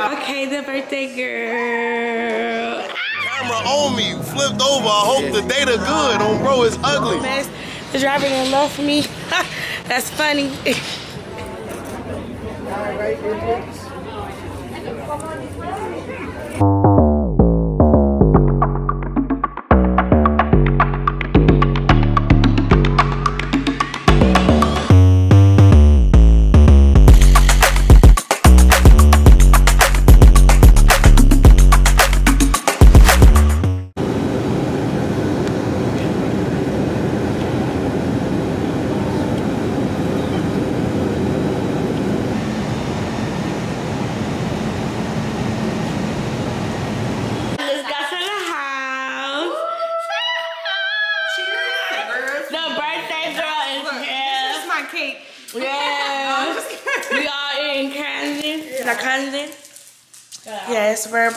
Okay, the birthday girl. Camera on me, flipped over. I hope the data good. On bro, it's ugly. Mess. The driver didn't love me. That's funny. Let's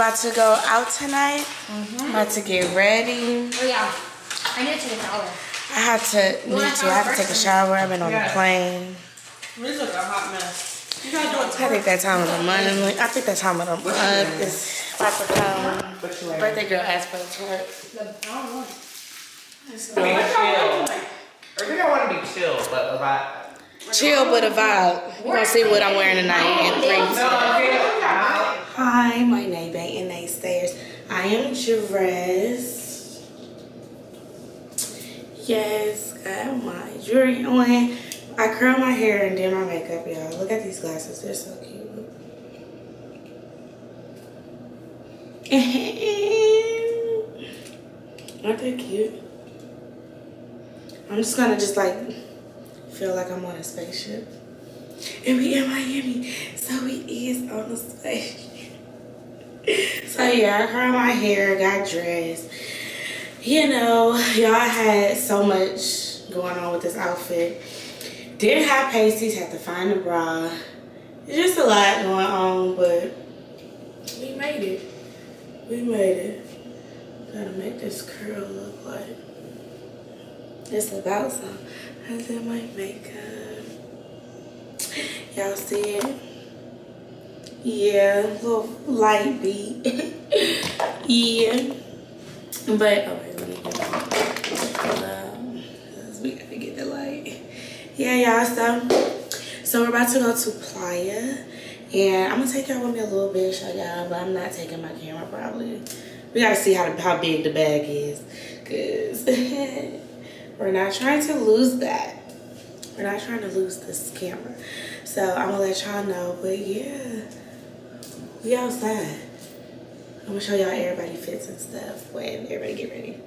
about to go out tonight. Mm-hmm. About to get ready. Oh yeah. I need to take a shower. I had to need to. I had to take a shower. I've been on the plane. This is a hot mess. You gotta do it I think that time of the month. I think that time of the month is about to come. You ain't. Birthday girl asked for the twerk. I mean, chill. Or you don't want to be chill, but about. Chill but a vibe. We're gonna see what I'm wearing tonight oh, in three. Hi, my name ain't naysayers. I am dressed. Yes, got my jewelry on. Oh, I curl my hair and did my makeup, y'all. Look at these glasses, they're so cute. Aren't they cute? I'm just gonna just like feel like I'm on a spaceship. And we in Miami, so we is on a spaceship. So yeah, I curled my hair, got dressed. You know, y'all had so much going on with this outfit. Didn't have pasties, had to find a bra. It's just a lot going on, but we made it. We made it. Gotta make this curl look like it's about some. I did my makeup. Y'all see it? Yeah, a little light beat. yeah. But, okay, let me get we gotta get the light. Yeah, y'all, so, so we're about to go to Playa. And I'm gonna take y'all with me a little bit, show y'all, but I'm not taking my camera probably. We gotta see how, how big the bag is. Cause we're not trying to lose that. We're not trying to lose this camera. So I'm gonna let y'all know, but yeah, we outside. I'm gonna show y'all everybody fits and stuff when everybody get ready.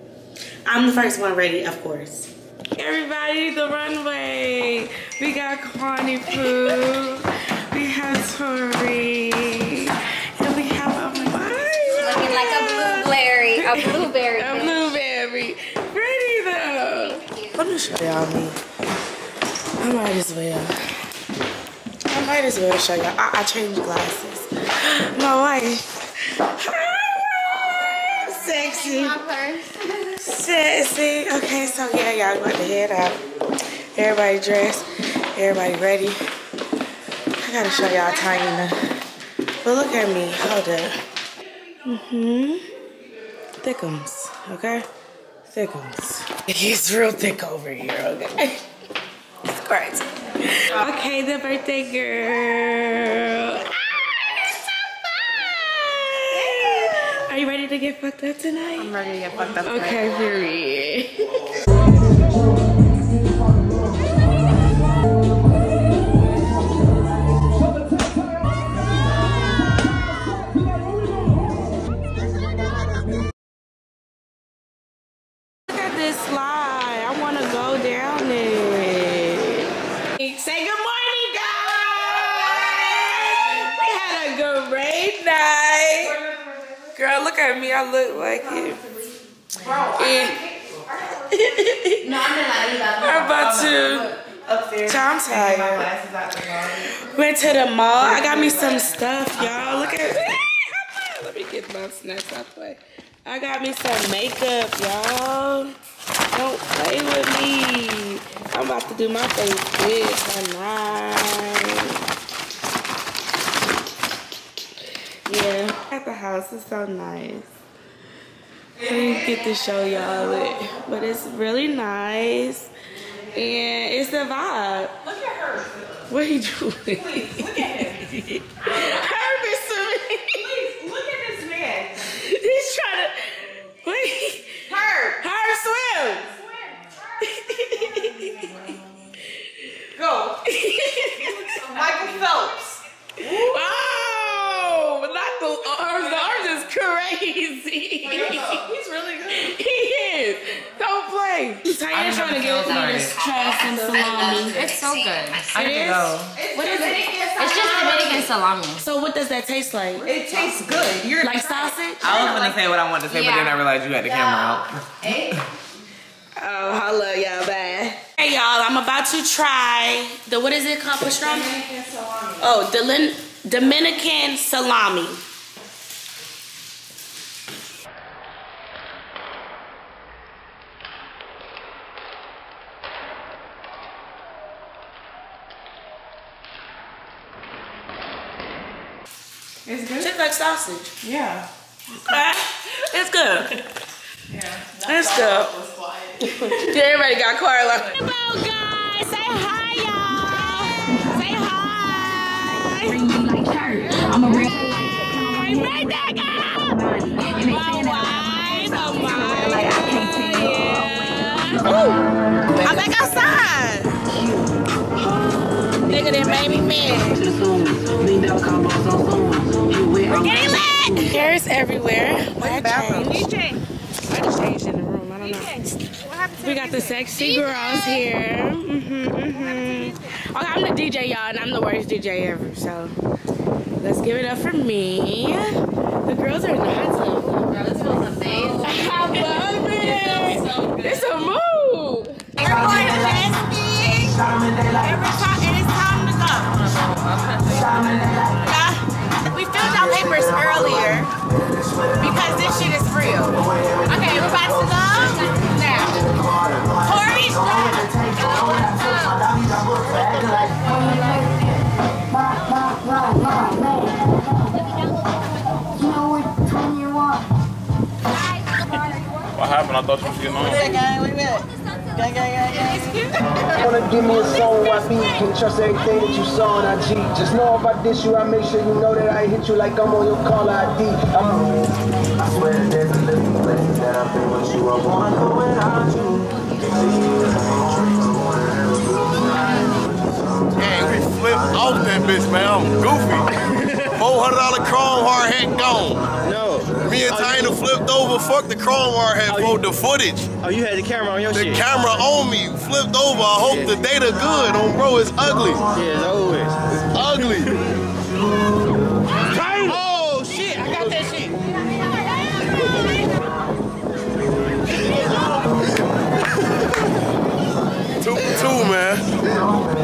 I'm the first one ready, of course. Everybody, the runway. We got Connie Poo. We have Tori. And we have oh a Looking like a blueberry. A blueberry. a blueberry. Pretty though. Let me show y'all me. I might as well. I might as well show y'all. I, I changed glasses. My wife. Sexy. Sexy. Okay, so yeah, y'all about to head out. Everybody dressed. Everybody ready. I gotta show y'all Taina. But look at me. Hold up. Mm-hmm. Thickums, okay? Thickums. It's real thick over here, okay? It's crazy. Okay, the birthday girl. Ready to get fucked up tonight? I'm ready to get fucked up. tonight. Okay, period. at me. I look like it. Yeah. No, I'm gonna lie. You got I'm about to. Upstairs. I'm tired. My glasses out the closet. Went to the mall. I got me some stuff, y'all. Look at me. Let me get my snacks out the way. I got me some makeup, y'all. Don't play with me. I'm about to do my face big tonight. Yeah, at the house is so nice. I didn't get to show y'all it, but it's really nice. And it's a vibe. Look at her. What are you doing? Please, look at him. Herb is swimming. Please, look at this man. He's trying to. Wait. Her. Herb swim. Go. Michael Phelps. Oh, but not the arms. The arms is crazy. He's really good. He is. Don't play. Tanya trying to get me this trash and salami. It's so good. I It need to is? go. What is it? It's just Dominican salami. So what does that taste like? It tastes good. You're Like sausage? I was gonna say what I wanted to say, but then I realized you had the camera out. Hey. Oh, hello, y'all, bad. Hey y'all, I'm about to try the what is it called? Pastrami? Oh, Delin- Dominican salami. It's good. Just like sausage. Yeah. Okay. It's good. Yeah. It's good. Yeah, everybody got quiet. Like, Hello, guys. Say hi, y'all. Say hi. I'm a real Hey, right there, girl. My wife, oh my. Ooh, I'm back outside. Nigga, that made me mad. We're getting lit. Hair's everywhere. Why change? I just changed in the room. I don't know. We got the sexy girls here. hmm hmm Okay, I'm the DJ, y'all, and I'm the worst DJ ever. So let's give it up for me. The girls are in the hot tub. This feels amazing. I love it. It's a move. We're going testing. Every time, it's time to go. Yeah. Filled out papers earlier because this shit is real. Okay, we're about to go now. Tori, What happened? I thought you was getting on. I wanna give me a song, I beat. Can trust everything that you saw on IG. Just know if I diss you, I make sure you know that I hit you like I'm on your call ID. I'm I swear that there's a living place that I've been with you. I wanna go without you. Hey, we flipped off that bitch, man. I'm goofy. $400 Chrome Heart hat gone. No. Me and Tina flipped over. Fuck the Chrome Heart hat for the footage. Oh, you had the camera on your The shit. The camera on me flipped over. I hope the data good. On bro, it's ugly. yeah, it's always. Ugly. Oh shit! I got that shit. Two two, man.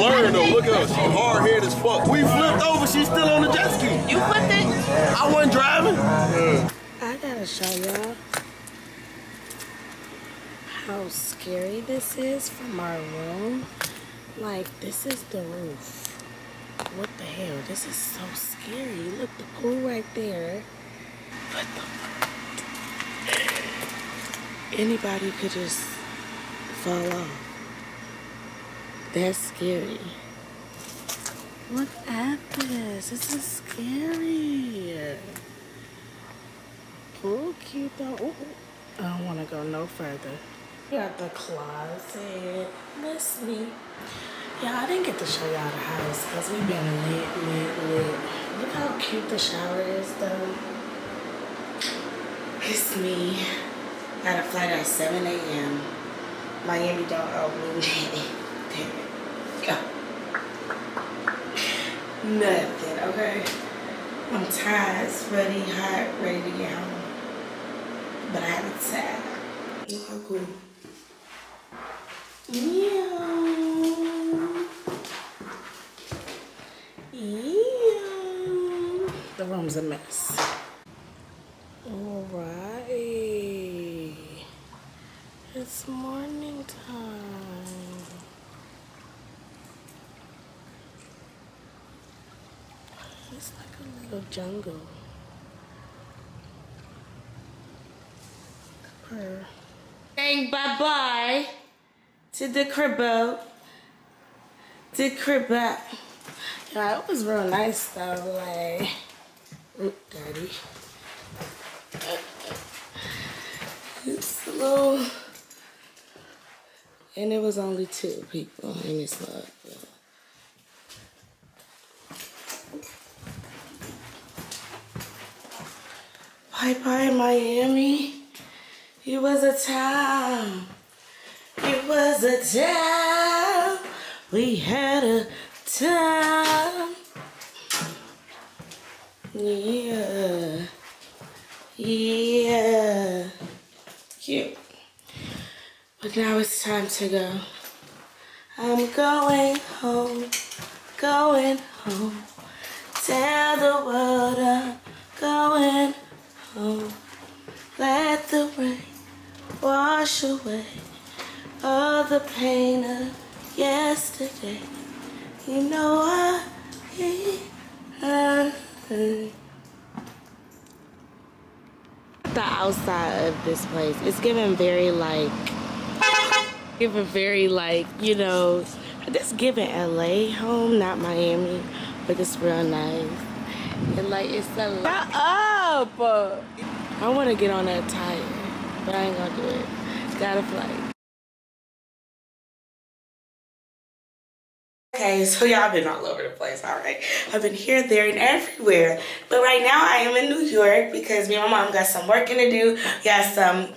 Don't learn though. Look at her. She hard headed as fuck. We flipped over. She's still on the jet ski. you flipped it. I wasn't driving. I gotta show y'all how scary this is from our room. Like, this is the roof. What the hell? This is so scary. Look, the pool right there. What the fuck? Anybody could just fall off. That's scary. Look at this. This is scary. Oh, cute though. I don't want to go no further. We got the closet. Let's me. Yeah, I didn't get to show y'all the house because we've been lit, lit, lit. Look how cute the shower is though. It's me. Got a flight at 7 a.m. Miami don't me Damn it. Nothing, okay? I'm tired, sweaty, hot, ready to get home. But I haven't sat. Look how cool. The room's a mess. Alright. It's morning time. It's like a little jungle. Saying bye bye to the cribbo. The cribbo. Yeah, it was real nice though. Like, oop, dirty. It's a little, and it was only two people in this club. Bye bye Miami. It was a time. It was a time. We had a time. Yeah. Yeah. Cute. But now it's time to go. I'm going home. Going home. Tell the world I'm going home. Let the rain wash away all the pain of yesterday. You know I, I the outside of this place. It's giving very like, giving very like, you know, this giving LA home, not Miami, but it's real nice. And like, it's a lot. Up! I want to get on that tire, but I ain't gonna do it. Got a flight. Okay, so y'all been all over the place, all right? I've been here, there, and everywhere. But right now I am in New York because me and my mom got some working to do. We got some,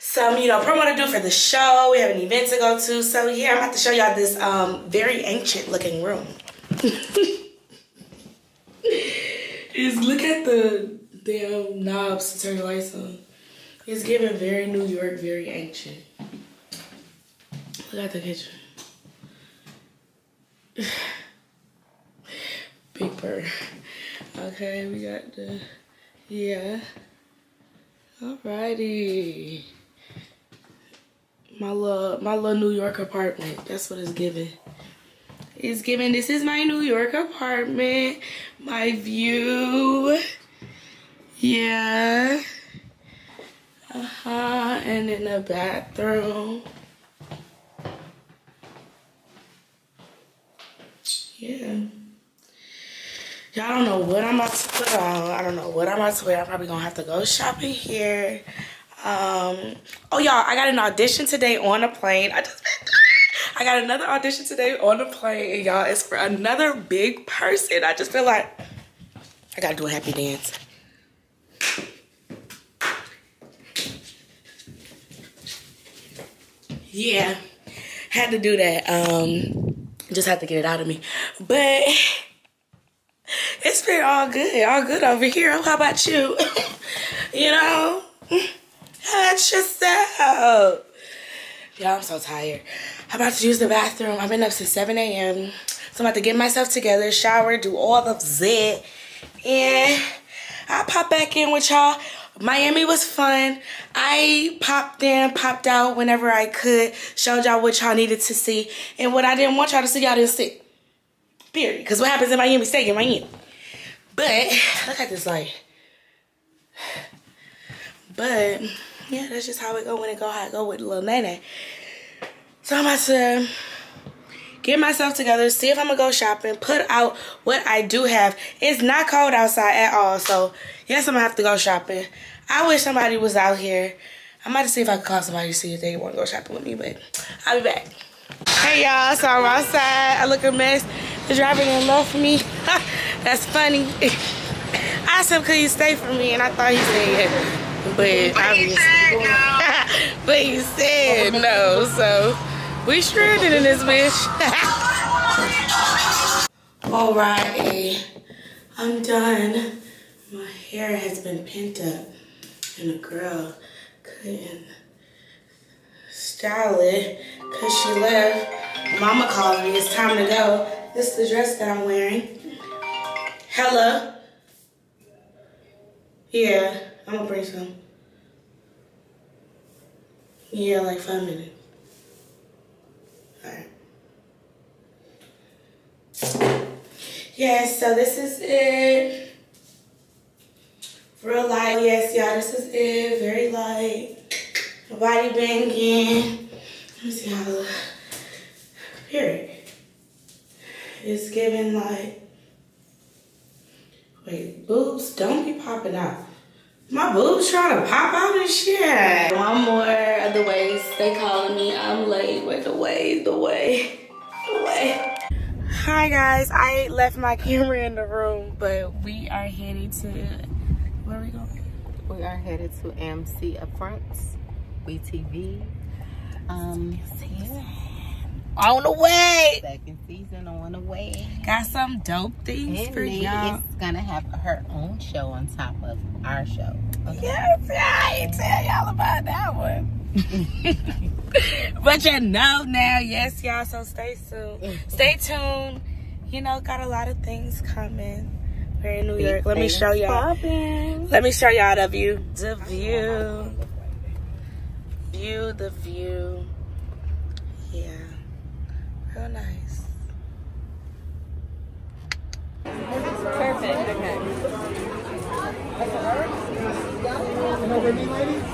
some, you know, promo to do for the show. We have an event to go to. So yeah, I'm about to show y'all this um, very ancient looking room. Is look at the damn knobs to turn the lights on. It's giving very New York, very ancient. Look at the kitchen. Bird. Okay, we got the, yeah. Alrighty. My little, my little New York apartment. That's what it's giving. It's giving, this is my New York apartment. My view. Yeah. Uh-huh, and in the bathroom. yeah. Y'all don't know what I'm about to put on. I don't know what I'm about to wear. I'm probably gonna have to go shopping here. Um, oh y'all, I got an audition today on a plane. I just I got another audition today on the plane, and y'all, it's for another big person. I just feel like I gotta do a happy dance. Yeah, had to do that. Um, just had to get it out of me. But it's been all good. All good over here. How about you? you know? How about yourself? Y'all, I'm so tired. I'm about to use the bathroom. I've been up since 7 a.m. So I'm about to get myself together, shower, do all of that. And I'll pop back in with y'all. Miami was fun. I popped in, popped out whenever I could, showed y'all what y'all needed to see. And what I didn't want y'all to see, y'all didn't see. Period. Because what happens in Miami, stay in Miami. But, look at this light. But, yeah, that's just how it go when it go, how it go with little Nene. So I'm about to get myself together, see if I'm gonna go shopping, put out what I do have. It's not cold outside at all, so yes, I'm gonna have to go shopping. I wish somebody was out here. I'm about to see if I can call somebody to see if they want to go shopping with me, but I'll be back. Hey y'all, so I'm outside. I look a mess. The driver didn't love for me. That's funny. I said, could you stay for me, and I thought he said yeah. But obviously, no. but he said no, so we shredded in this bitch. Alright, I'm done. My hair has been pent up and a girl couldn't style it because she left. Mama called me, it's time to go. This is the dress that I'm wearing. Hello? Yeah, I'm gonna bring some. Yeah, like five minutes. Yeah, so this is it. Real light. Yes, y'all, this is it. Very light. Body banging. Let me see how I look. Period. It's giving like, wait, boobs, don't be popping out. My boobs trying to pop out and shit. One more of the ways they calling me. I'm late with the way, the way. Hi guys, I left my camera in the room, but we are headed to, where are we going? We are headed to AMC Upfronts, WeTV. Um, On the way. second season on the way. Got some dope things And for y'all. is gonna have her own show on top of our show. Okay. Yes, I ain't tell y'all about that one. but you know now, yes, y'all. So stay tuned. Stay tuned. You know, got a lot of things coming. We're in New York. Let me show y'all. Let me show y'all the view. The view. View the view. Yeah. Real nice. Perfect. Okay.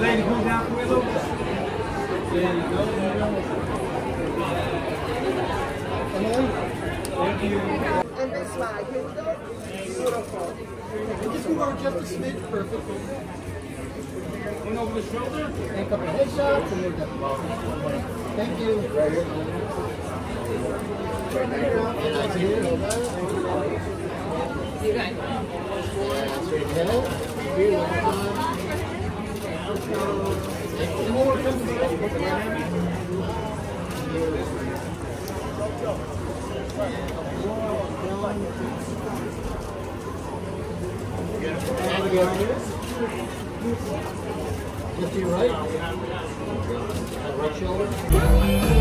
little bit. There you go. Thank you. And then slide. Here we go. Beautiful. Just move over just a smidge. Perfect. One over the shoulder. And a couple of headshots. Thank you. Right here. I see you. Guys. Straight ahead. Here, Just to your right. Right shoulder.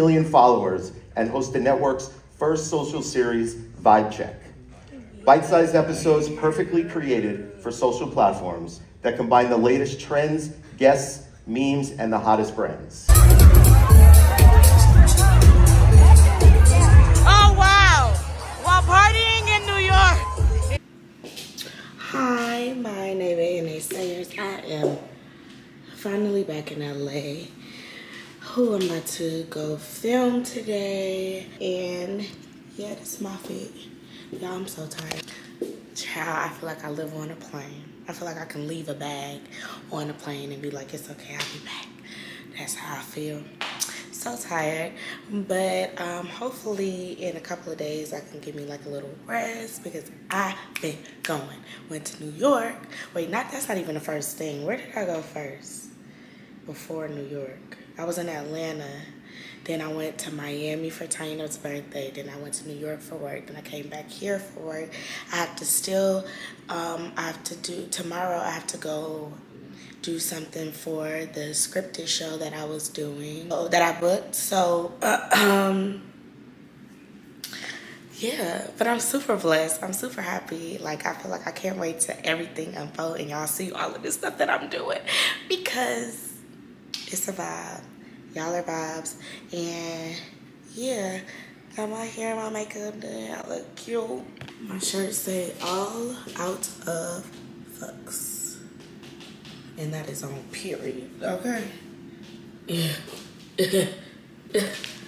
Million followers and host the network's first social series, Vibe Check. Bite-sized episodes perfectly created for social platforms that combine the latest trends, guests, memes, and the hottest brands. Oh wow! While partying in New York. Hi, my name is Anna Sayers. I am finally back in LA. Who I'm about to go film today. And yeah, is my fit. Y'all, I'm so tired. Child, I feel like I live on a plane. I feel like I can leave a bag on a plane and be like, it's okay, I'll be back. That's how I feel. So tired. But um, hopefully in a couple of days I can give me like a little rest because I've been going. Went to New York. Wait, not that's not even the first thing. Where did I go first? Before New York. I was in Atlanta. Then I went to Miami for Taino's birthday. Then I went to New York for work. Then I came back here for work. I have to still, um, I have to do, tomorrow I have to go do something for the scripted show that I was doing, oh, that I booked. So, um, yeah, but I'm super blessed. I'm super happy. Like, I feel like I can't wait to everything unfold and y'all see all of this stuff that I'm doing because it's a vibe. Y'all are vibes. And yeah, got my hair, my makeup done. I look cute. My shirt say all out of fucks. And that is on period. Okay. Yeah.